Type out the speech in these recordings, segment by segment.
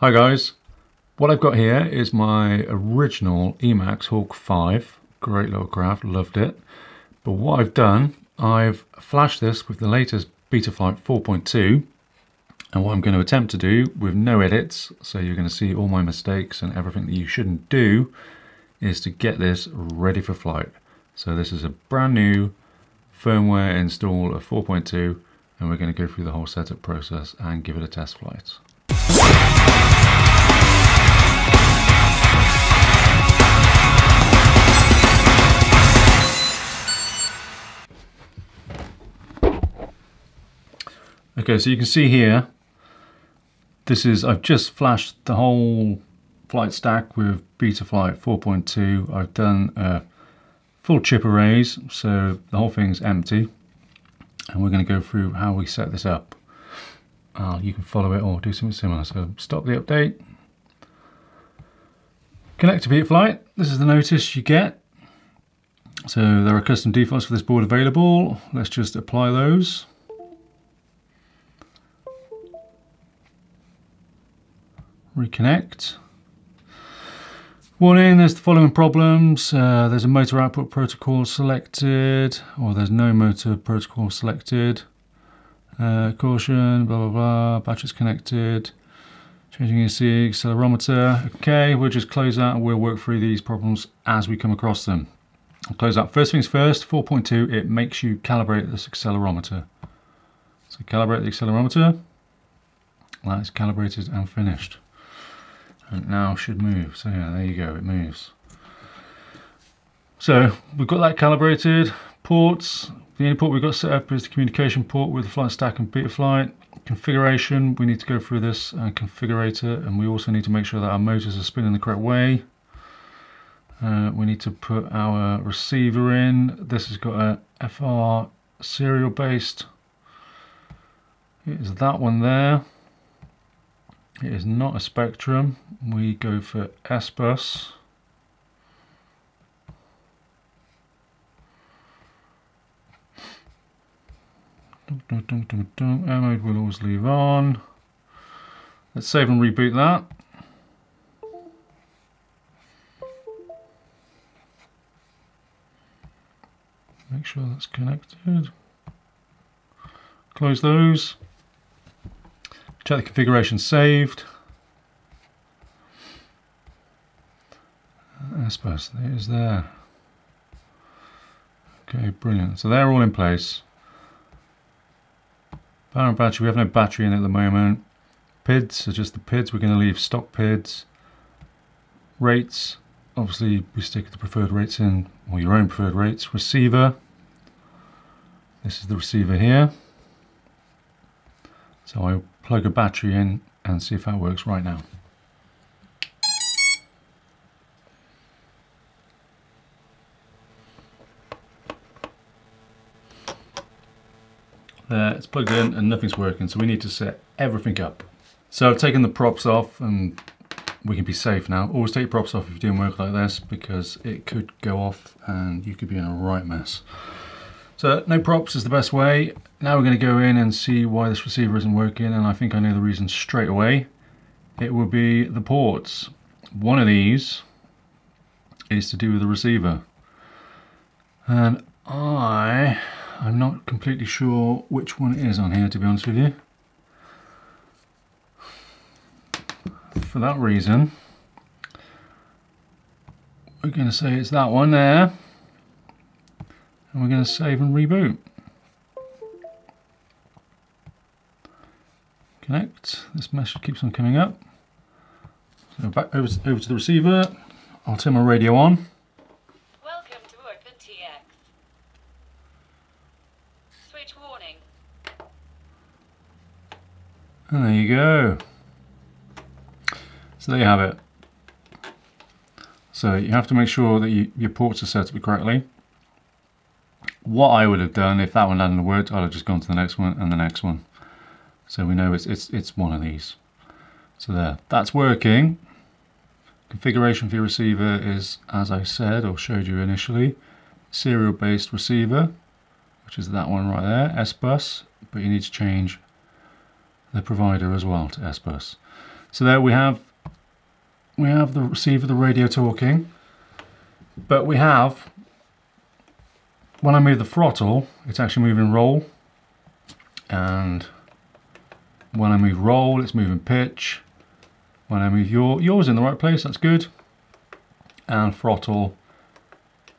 Hi guys, what I've got here is my original Emax Hawk 5. Great little craft, loved it. But what I've done, I've flashed this with the latest Betaflight 4.2 and what I'm going to attempt to do with no edits, so you're going to see all my mistakes and everything that you shouldn't do, is to get this ready for flight. So this is a brand new firmware install of 4.2 and we're going to go through the whole setup process and give it a test flight. Okay, so you can see here, this is, I've just flashed the whole flight stack with Betaflight 4.2. I've done a full chip erase, so the whole thing's empty. And we're going to go through how we set this up. Uh, you can follow it or do something similar. So stop the update. Connect to Betaflight. This is the notice you get. So there are custom defaults for this board available. Let's just apply those. Reconnect. Warning, there's the following problems. Uh, there's a motor output protocol selected, or there's no motor protocol selected. Uh, caution, blah, blah, blah, batteries connected. Changing AC, accelerometer. Okay, we'll just close that and we'll work through these problems as we come across them. I'll close that. First things first, 4.2, it makes you calibrate this accelerometer. So calibrate the accelerometer. That is calibrated and finished and now should move. So yeah, there you go, it moves. So we've got that calibrated. Ports, the only port we've got set up is the communication port with the flight stack and Betaflight. Configuration, we need to go through this and configure it, and we also need to make sure that our motors are spinning the correct way. Uh, we need to put our receiver in. This has got a FR serial based. It is that one there. It is not a Spektrum. We go for S-Bus. Air mode will always leave on. Let's save and reboot that. Make sure that's connected. Close those. Check the configuration saved. I suppose it is there. Okay, brilliant. So they're all in place. Power battery, we have no battery in at the moment. PIDs are just the PIDs, we're going to leave stock PIDs. Rates, obviously we stick the preferred rates in, or your own preferred rates. Receiver, this is the receiver here. So I'll plug a battery in and see if that works right now. There, it's plugged in and nothing's working, so we need to set everything up. So I've taken the props off and we can be safe now. Always take props off if you're doing work like this because it could go off and you could be in a right mess. So no props is the best way. Now we're going to go in and see why this receiver isn't working and I think I know the reason straight away. It will be the ports. One of these is to do with the receiver. And I, I'm not completely sure which one it is on here to be honest with you. For that reason, we're going to say it's that one there and we're going to save and reboot. Connect, this message keeps on coming up. So back over, over to the receiver, I'll turn my radio on. Welcome to OpenTX. Switch warning. And there you go. So there you have it. So you have to make sure that you, your ports are set up correctly what I would have done if that one hadn't worked, I'd have just gone to the next one and the next one. So we know it's, it's, it's one of these. So there, that's working. Configuration for your receiver is, as I said or showed you initially, serial based receiver, which is that one right there, S-Bus, but you need to change the provider as well to S-Bus. So there we have we have the receiver, the radio talking, but we have when I move the throttle, it's actually moving roll, and when I move roll, it's moving pitch. When I move your yours in the right place, that's good. And throttle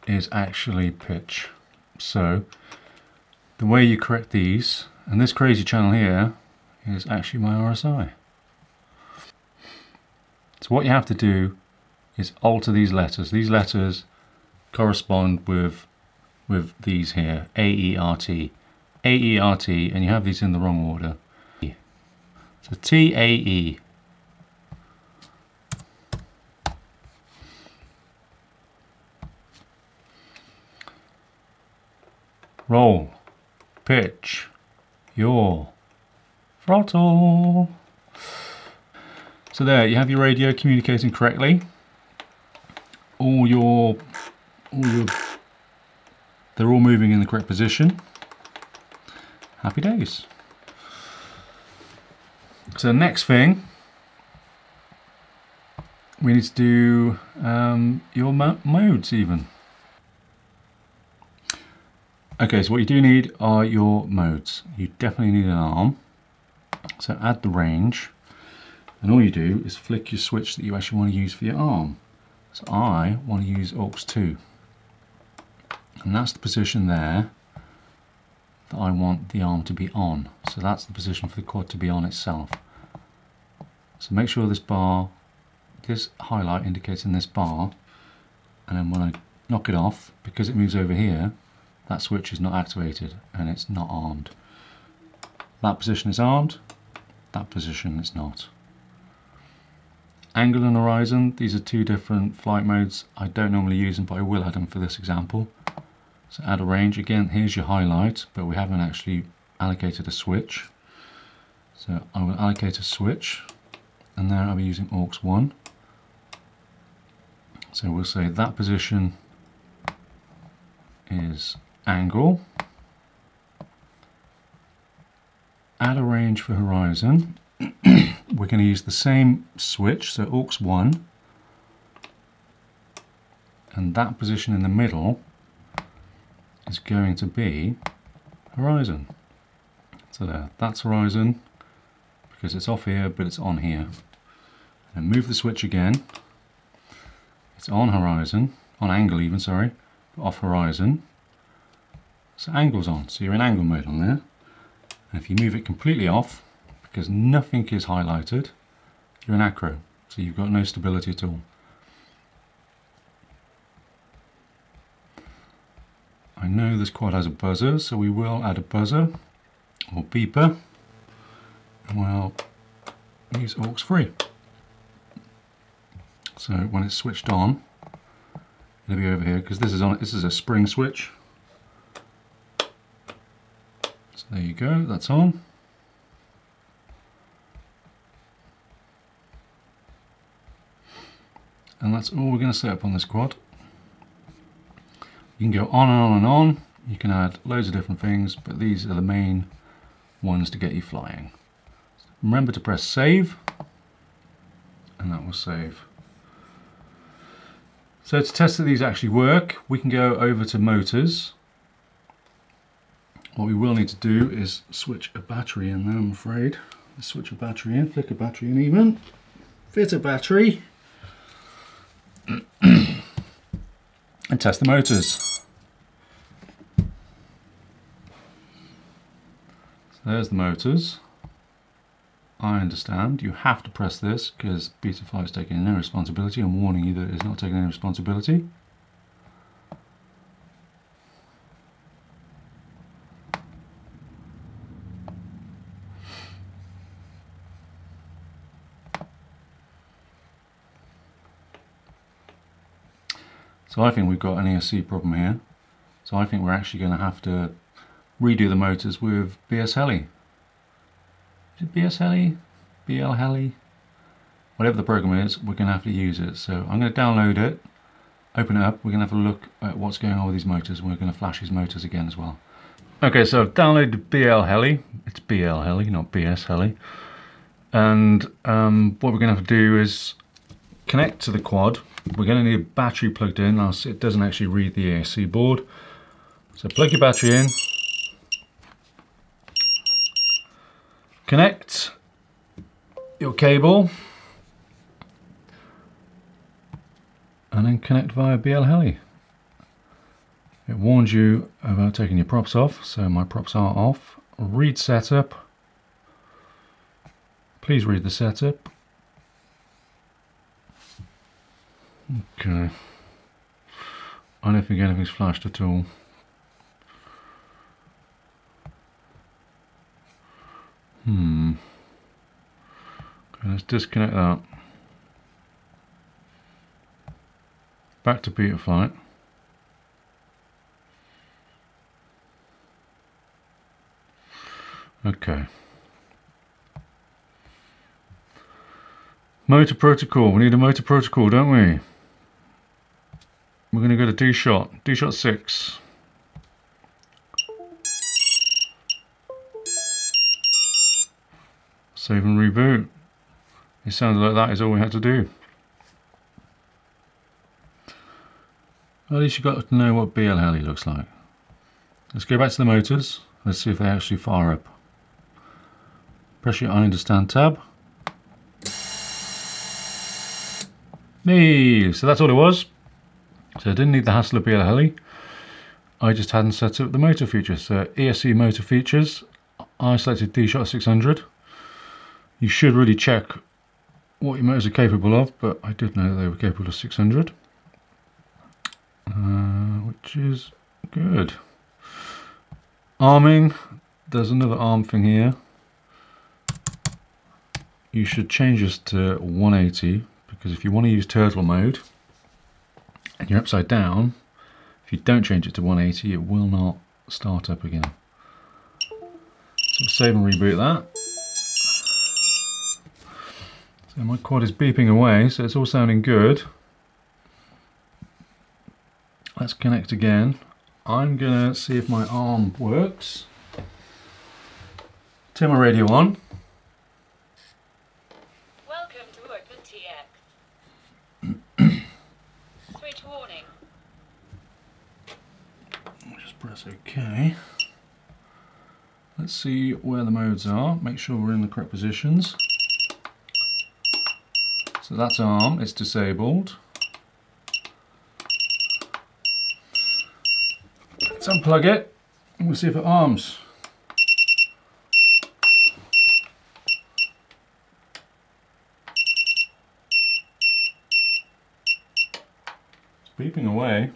is actually pitch. So the way you correct these, and this crazy channel here is actually my RSI. So what you have to do is alter these letters. These letters correspond with with these here, A-E-R-T. A-E-R-T, and you have these in the wrong order. So T-A-E. Roll, pitch, yaw, throttle. So there, you have your radio communicating correctly. All your, all your, they're all moving in the correct position. Happy days. So the next thing, we need to do um, your mo modes even. Okay, so what you do need are your modes. You definitely need an arm. So add the range. And all you do is flick your switch that you actually want to use for your arm. So I want to use aux 2. And that's the position there that I want the arm to be on. So that's the position for the quad to be on itself. So make sure this bar, this highlight indicates in this bar, and then when I knock it off, because it moves over here, that switch is not activated and it's not armed. That position is armed, that position is not. Angle and horizon, these are two different flight modes. I don't normally use them, but I will add them for this example. So add a range, again, here's your highlight, but we haven't actually allocated a switch. So I will allocate a switch, and there I'll be using aux 1. So we'll say that position is angle. Add a range for horizon. We're going to use the same switch, so aux 1. And that position in the middle is going to be horizon. So there, that's horizon because it's off here but it's on here. And move the switch again. It's on horizon, on angle even, sorry, off horizon. So angle's on, so you're in angle mode on there. And if you move it completely off, because nothing is highlighted, you're in acro. So you've got no stability at all. I know this quad has a buzzer, so we will add a buzzer or beeper. And we'll use aux 3. So when it's switched on, it'll be over here because this is on. This is a spring switch. So there you go. That's on. And that's all we're going to set up on this quad. You can go on and on and on. You can add loads of different things, but these are the main ones to get you flying. Remember to press save, and that will save. So to test that these actually work, we can go over to motors. What we will need to do is switch a battery in there, I'm afraid. Let's switch a battery in, flick a battery in even, fit a battery, and test the motors. There's the motors. I understand you have to press this because Betaflight is taking no responsibility. I'm warning you that it's not taking any responsibility. So I think we've got an ESC problem here. So I think we're actually going to have to redo the motors with BS Heli. Is it BS Heli? BLHeli? Whatever the program is, we're going to have to use it. So I'm going to download it, open it up, we're going to have a look at what's going on with these motors, we're going to flash these motors again as well. Okay, so I've downloaded BLHeli. It's BLHeli, not BS Heli. And um, what we're going to have to do is connect to the quad. We're going to need a battery plugged in, it doesn't actually read the ESC board. So plug your battery in, connect your cable, and then connect via BLHeli. It warns you about taking your props off, so my props are off. Read setup. Please read the setup. Okay. I don't think anything's flashed at all. Hmm. Okay, let's disconnect that. Back to Betaflight. Okay. Motor protocol. We need a motor protocol, don't we? We're going to go to D-Shot. D-Shot 6. Save and reboot. It sounded like that is all we had to do. At least you've got to know what BLHeli looks like. Let's go back to the motors. Let's see if they actually fire up. Press your I understand tab. Me. So that's all it was. So I didn't need the hassle of BLHeli. I just hadn't set up the motor features. So ESC motor features. I selected D-Shot 600. You should really check what your motors are capable of, but I did know they were capable of 600. Uh, which is good. Arming, there's another arm thing here. You should change this to 180 because if you want to use turtle mode and you're upside down, if you don't change it to 180 it will not start up again. So save and reboot that. So my quad is beeping away so it's all sounding good. Let's connect again. I'm gonna see if my arm works. Turn my radio on. Welcome to OpenTX. Switch warning. I'll just press OK. Let's see where the modes are. Make sure we're in the correct positions. So that's arm, it's disabled. Let's unplug it and we'll see if it arms. It's beeping away.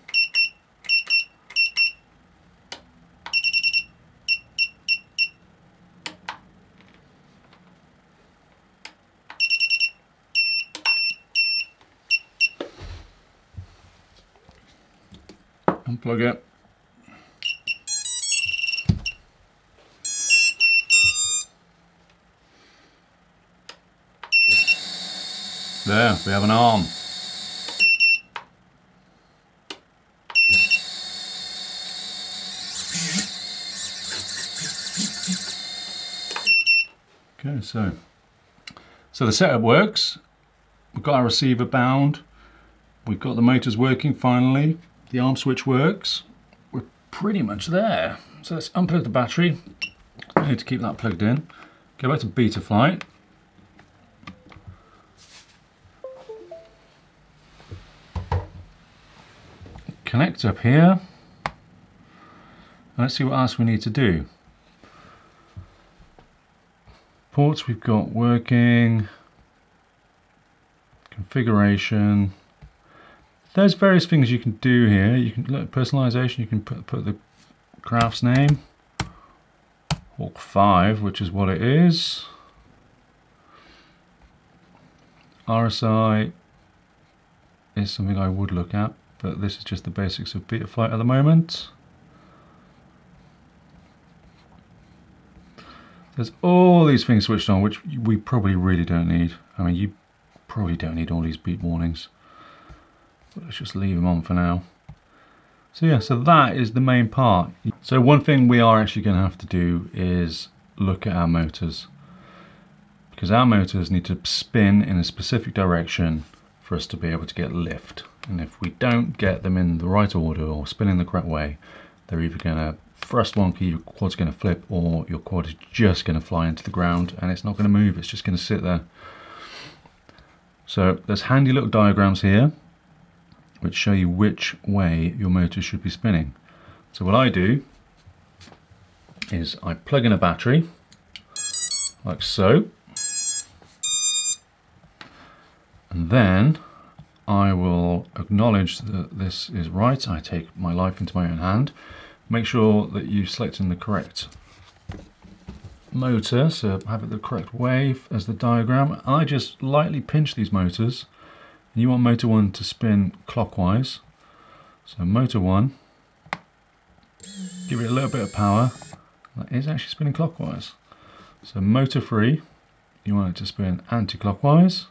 Unplug it. There, we have an arm. Okay, so so the setup works. We've got our receiver bound. We've got the motors working finally. The arm switch works. We're pretty much there. So let's unplug the battery. I need to keep that plugged in. Go back to Betaflight. Connect up here. Let's see what else we need to do. Ports we've got working, configuration. There's various things you can do here. You can look personalization. You can put put the craft's name, Hawk Five, which is what it is. RSI is something I would look at, but this is just the basics of Betaflight at the moment. There's all these things switched on, which we probably really don't need. I mean, you probably don't need all these beep warnings. Let's just leave them on for now. So yeah, so that is the main part. So one thing we are actually going to have to do is look at our motors. because our motors need to spin in a specific direction for us to be able to get lift. And if we don't get them in the right order or spinning the correct way, they're either going to thrust wonky, your quad's going to flip, or your quad is just going to fly into the ground and it's not going to move, it's just going to sit there. So there's handy little diagrams here which show you which way your motor should be spinning. So what I do is I plug in a battery like so and then I will acknowledge that this is right. I take my life into my own hand. Make sure that you select in the correct motor, so have it the correct way as the diagram. I just lightly pinch these motors. And you want motor 1 to spin clockwise. So motor 1, give it a little bit of power. That is actually spinning clockwise. So motor 3, you want it to spin anti-clockwise.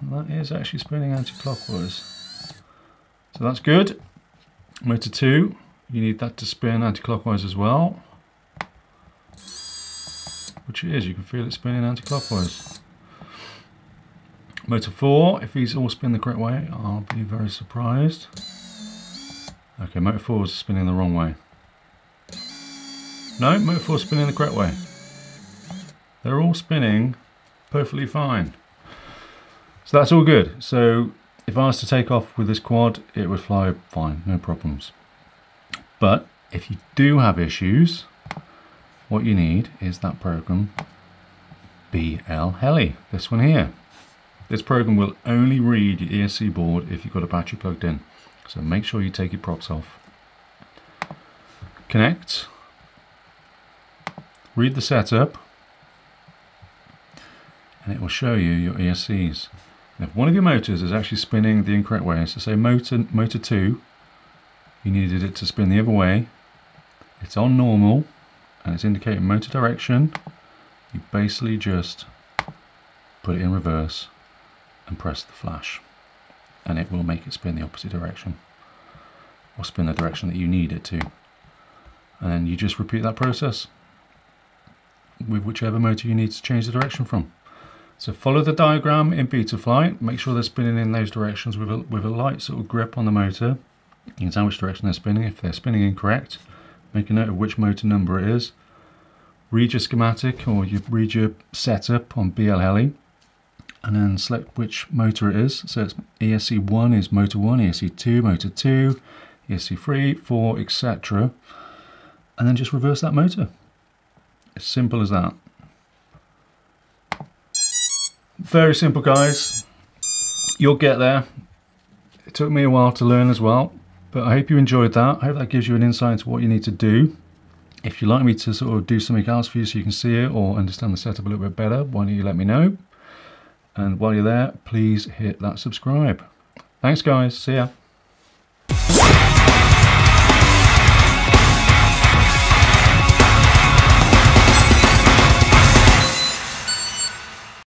And that is actually spinning anti-clockwise. So that's good. Motor 2, you need that to spin anti-clockwise as well. Which it is, you can feel it spinning anti-clockwise. Motor 4, if these all spin the correct way, I'll be very surprised. Okay, motor 4 is spinning the wrong way. No, motor 4 is spinning the correct way. They're all spinning perfectly fine. So that's all good. So if I was to take off with this quad, it would fly fine, no problems. But if you do have issues, what you need is that program BL Heli, this one here. This program will only read your ESC board if you've got a battery plugged in. So make sure you take your props off. Connect. Read the setup. And it will show you your ESCs. If one of your motors is actually spinning the incorrect way, so say motor, motor 2, you needed it to spin the other way, it's on normal and it's indicating motor direction, you basically just put it in reverse and press the flash and it will make it spin the opposite direction or spin the direction that you need it to and then you just repeat that process with whichever motor you need to change the direction from. So follow the diagram in Betaflight, make sure they're spinning in those directions with a, with a light sort of grip on the motor. You can tell which direction they're spinning. If they're spinning incorrect, make a note of which motor number it is. Read your schematic or you read your setup on BLHeli and then select which motor it is. So it's ESC1 is motor 1, ESC2, motor 2, ESC3, 4, etc. And then just reverse that motor. As simple as that. Very simple guys. You'll get there. It took me a while to learn as well, but I hope you enjoyed that. I hope that gives you an insight into what you need to do. If you'd like me to sort of do something else for you so you can see it or understand the setup a little bit better, why don't you let me know? And while you're there, please hit that subscribe. Thanks, guys. See ya.